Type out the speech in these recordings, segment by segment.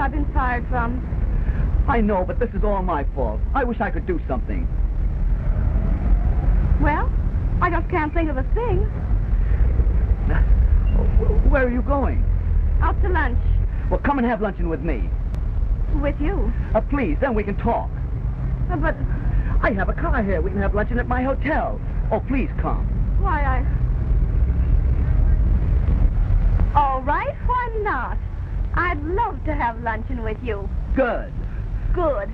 I've been fired from. I know, but this is all my fault. I wish I could do something. Well, I just can't think of a thing. Where are you going? Out to lunch. Well, come and have luncheon with me. With you. Uh, please, then we can talk. Uh, But I have a car here. We can have luncheon at my hotel. Oh, please come. why I... All right, why not? I'd love to have luncheon with you. Good. Good.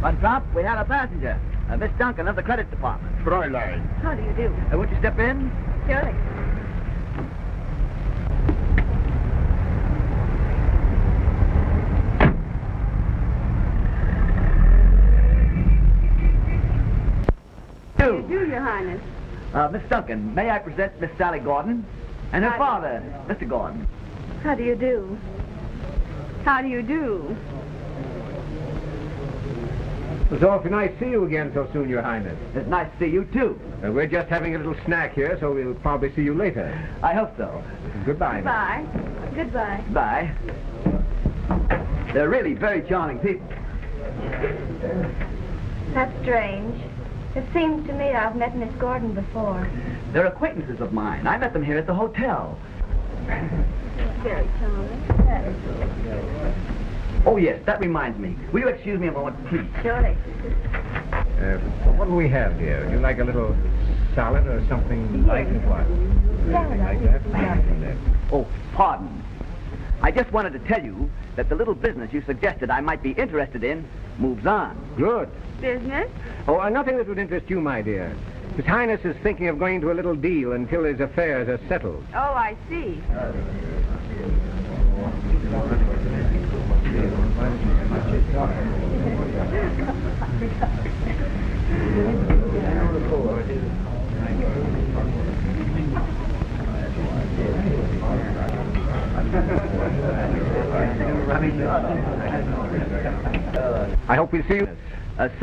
Von Trapp, we had a passenger. Uh, Miss Duncan of the credit department. Fräulein. How do you do? Uh, won't you step in? Surely. You. Do, Your Highness. Uh, Miss Duncan, may I present Miss Sally Gordon and her Hi. father, Mr. Gordon. How do you do? How do you do? It's awfully nice to see you again so soon, Your Highness. It's nice to see you, too. Uh, we're just having a little snack here, so we'll probably see you later. I hope so. Goodbye. now. Goodbye. Goodbye. Bye. They're really very charming people. That's strange. It seems to me I've met Miss Gordon before. They're acquaintances of mine. I met them here at the hotel. Very charming. Oh, yes, that reminds me. Will you excuse me a moment, please? Surely. Uh, what do we have here? Would you like a little salad or something light and what? Anything like that? Oh, pardon. I just wanted to tell you that the little business you suggested I might be interested in moves on. Good. Business? Oh, uh, nothing that would interest you, my dear. His Highness is thinking of going to a little deal until his affairs are settled. Oh, I see. I hope we'll see you. Uh, soon.